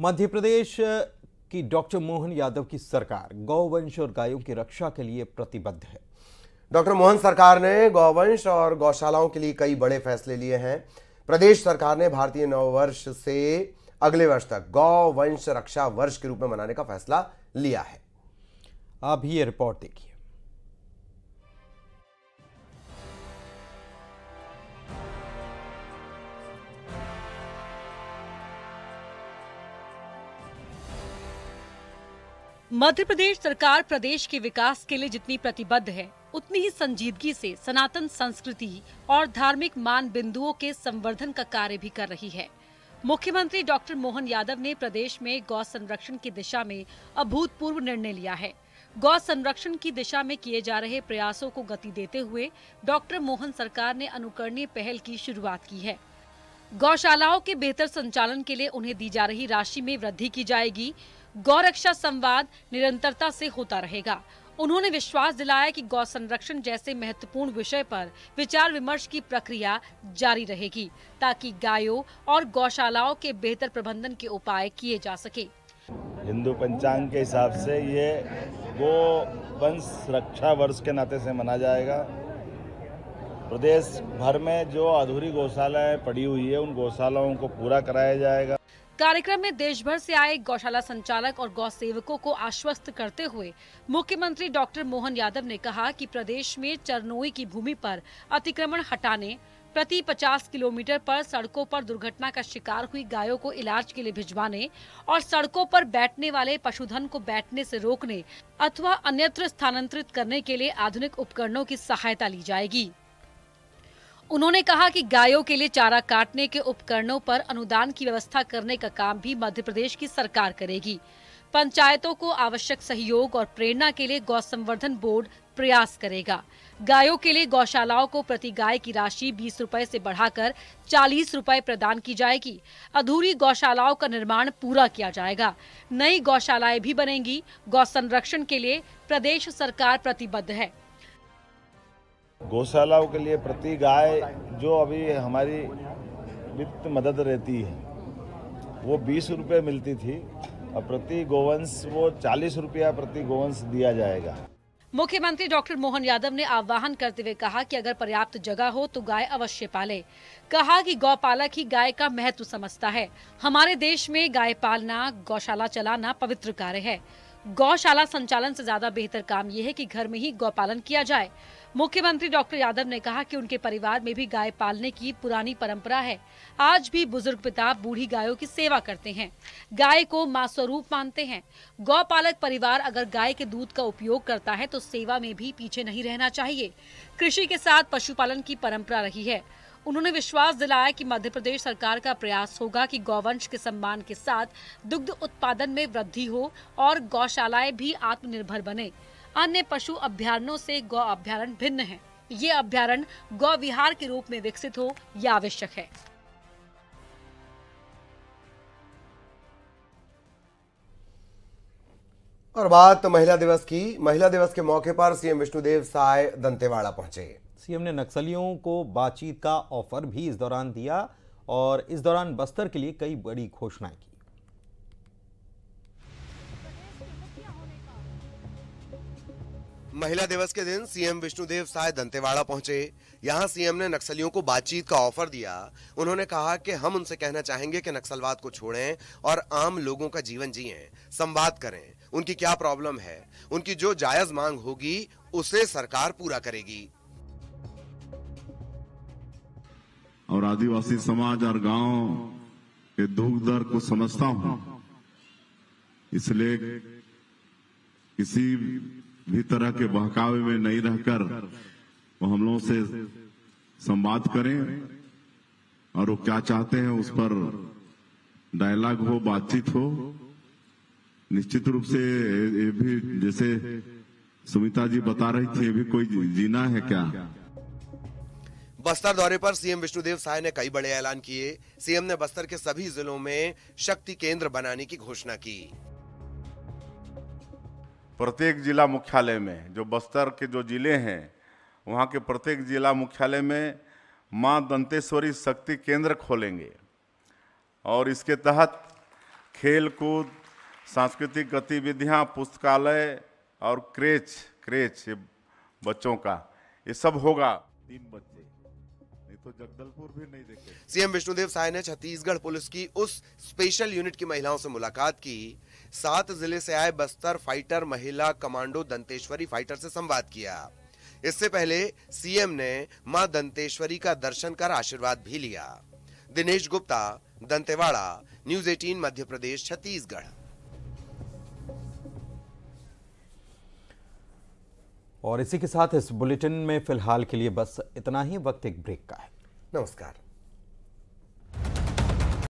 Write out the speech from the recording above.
मध्य प्रदेश की डॉक्टर मोहन यादव की सरकार गौवंश और गायों की रक्षा के लिए प्रतिबद्ध है। डॉक्टर मोहन सरकार ने गौवंश और गौशालाओं के लिए कई बड़े फैसले लिए हैं। प्रदेश सरकार ने भारतीय नववर्ष से अगले वर्ष तक गौवंश रक्षा वर्ष के रूप में मनाने का फैसला लिया है। आप ये रिपोर्ट देखिए। मध्य प्रदेश सरकार प्रदेश के विकास के लिए जितनी प्रतिबद्ध है, उतनी ही संजीदगी से सनातन संस्कृति और धार्मिक मान बिंदुओं के संवर्धन का कार्य भी कर रही है। मुख्यमंत्री डॉक्टर मोहन यादव ने प्रदेश में गौ संरक्षण की दिशा में अभूतपूर्व निर्णय लिया है। गौ संरक्षण की दिशा में किए जा रहे प्रयासों को गति देते हुए डॉक्टर मोहन सरकार ने अनुकरणीय पहल की शुरुआत की है। गौशालाओं के बेहतर संचालन के लिए उन्हें दी जा रही राशि में वृद्धि की जाएगी। गौरक्षा संवाद निरंतरता से होता रहेगा। उन्होंने विश्वास दिलाया कि गौ संरक्षण जैसे महत्वपूर्ण विषय पर विचार विमर्श की प्रक्रिया जारी रहेगी, ताकि गायों और गौशालाओं के बेहतर प्रबंधन के उपाय किए जा सके। हिंदू पंचांग के हिसाब से ये गो वंश रक्षा वर्ष के नाते से मना जाएगा। प्रदेश भर में जो अधूरी गौशालाएँ पड़ी हुई है, उन गौशालाओं को पूरा कराया जाएगा। कार्यक्रम में देश भर से आए गौशाला संचालक और गौ सेवकों को आश्वस्त करते हुए मुख्यमंत्री डॉक्टर मोहन यादव ने कहा कि प्रदेश में चरनोई की भूमि पर अतिक्रमण हटाने, प्रति 50 किलोमीटर पर सड़कों पर दुर्घटना का शिकार हुई गायों को इलाज के लिए भिजवाने और सड़कों पर बैठने वाले पशुधन को बैठने से रोकने अथवा अन्यत्र स्थानांतरित करने के लिए आधुनिक उपकरणों की सहायता ली जाएगी। उन्होंने कहा कि गायों के लिए चारा काटने के उपकरणों पर अनुदान की व्यवस्था करने का काम भी मध्य प्रदेश की सरकार करेगी। पंचायतों को आवश्यक सहयोग और प्रेरणा के लिए गौ संवर्धन बोर्ड प्रयास करेगा। गायों के लिए गौशालाओं को प्रति गाय की राशि बीस रूपए से बढ़ाकर चालीस रूपए प्रदान की जाएगी। अधूरी गौशालाओं का निर्माण पूरा किया जाएगा। नई गौशालाएँ भी बनेंगी। गौ संरक्षण के लिए प्रदेश सरकार प्रतिबद्ध है। गौशालाओं के लिए प्रति गाय जो अभी हमारी वित्त मदद रहती है, वो बीस रुपये मिलती थी। और प्रति गोवंश, वो चालीस रुपया प्रति गोवंश दिया जाएगा। मुख्यमंत्री डॉक्टर मोहन यादव ने आह्वान करते हुए कहा कि अगर पर्याप्त जगह हो तो गाय अवश्य पाले। कहा कि गौपालक ही गाय का महत्व समझता है। हमारे देश में गाय पालना, गौशाला चलाना पवित्र कार्य है। गौशाला संचालन से ज़्यादा बेहतर काम यह है कि घर में ही गौपालन किया जाए। मुख्यमंत्री डॉक्टर यादव ने कहा कि उनके परिवार में भी गाय पालने की पुरानी परंपरा है। आज भी बुज़ुर्ग पिता बूढ़ी गायों की सेवा करते हैं। गाय को माँ स्वरूप मानते हैं। गौपालक परिवार अगर गाय के दूध का उपयोग करता है तो सेवा में भी पीछे नहीं रहना चाहिए। कृषि के साथ पशुपालन की परंपरा रही है। उन्होंने विश्वास दिलाया कि मध्य प्रदेश सरकार का प्रयास होगा कि गौवंश के सम्मान के साथ दुग्ध उत्पादन में वृद्धि हो और गौशालाएँ भी आत्मनिर्भर बने। अन्य पशु अभ्यारणों से गौ अभ्यारण भिन्न है। ये अभ्यारण गौ विहार के रूप में विकसित हो यह आवश्यक है। और बात महिला दिवस की, महिला दिवस के मौके पर सीएम विष्णुदेव साय दंतेवाड़ा पहुँचे। सीएम ने नक्सलियों को बातचीत का ऑफ़र भी इस दौरान दिया और इस दौरान बस्तर के लिए कई बड़ी घोषणाएँ की। महिला दिवस के दिन सीएम विष्णुदेव साय दंतेवाड़ा पहुँचे। यहाँ सीएम ने नक्सलियों को बातचीत का ऑफ़र दिया। उन्होंने कहा कि हम उनसे कहना चाहेंगे कि नक्सलवाद को छोड़ें और आम लोगों का जीवन जिये संवाद करें। उनकी क्या प्रॉब्लम है? उनकी जो जायज़ मांग होगी, उसे सरकार पूरा करेगी। और आदिवासी समाज और गाँव के दुख दर्द को समझता हूँ। इसलिए किसी भी तरह के बहकावे में नहीं रहकर वो हम लोगों से संवाद करें और वो क्या चाहते हैं उस पर डायलॉग हो, बातचीत हो। निश्चित रूप से ये भी जैसे सुमिता जी बता रही थी, ये भी कोई जीना है क्या? बस्तर दौरे पर सीएम विष्णुदेव साय ने कई बड़े ऐलान किए। सीएम ने बस्तर के सभी जिलों में शक्ति केंद्र बनाने की घोषणा की। प्रत्येक जिला मुख्यालय में, जो बस्तर के जो ज़िले हैं, वहाँ के प्रत्येक जिला मुख्यालय में माँ दंतेश्वरी शक्ति केंद्र खोलेंगे। और इसके तहत खेल कूद सांस्कृतिक गतिविधियाँ, पुस्तकालय और क्रेच क्रेच बच्चों का, ये सब होगा। तीन बच्चे। तो जगदलपुर भी नहीं देखे। सीएम विष्णुदेव साय ने छत्तीसगढ़ पुलिस की उस स्पेशल यूनिट की महिलाओं से मुलाकात की। सात ज़िले से आए बस्तर फाइटर महिला कमांडो दंतेश्वरी फाइटर से संवाद किया। इससे पहले सीएम ने माँ दंतेश्वरी का दर्शन कर आशीर्वाद भी लिया। दिनेश गुप्ता दंतेवाड़ा न्यूज़ 18 मध्य प्रदेश छत्तीसगढ़। और इसी के साथ इस बुलेटिन में फ़िलहाल के लिए बस इतना ही वक्त एक ब्रेक का है। Não, se cara.